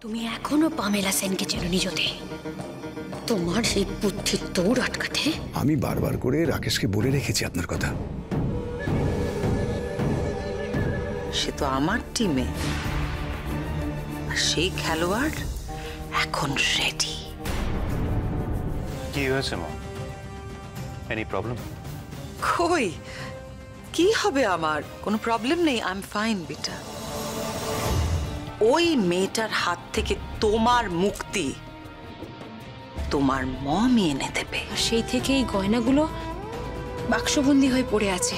তুমি এখনও পামেলা সেনকে চেনো নিজতে তোমার সেই বুদ্ধির দৌড় আটকাতে? আমি বারবার করে রাকেশকে বলে রেখেছি আপনার কথা। সে তো আমার টিমে। আর সেই খেলোয়াড় এখন রেডি কি হয়েছে মা? এনি প্রবলেম কই? কি হবে আমার? কোনো প্রবলেম নেই? আই এম ফাইন বেটা। ওই মেয়েটার হাত থেকে তোমার মুক্তি তোমার মমি এনে দেবে। সেই থেকে এই গয়নাগুলো বাক্সবন্দি হয়ে পড়ে আছে।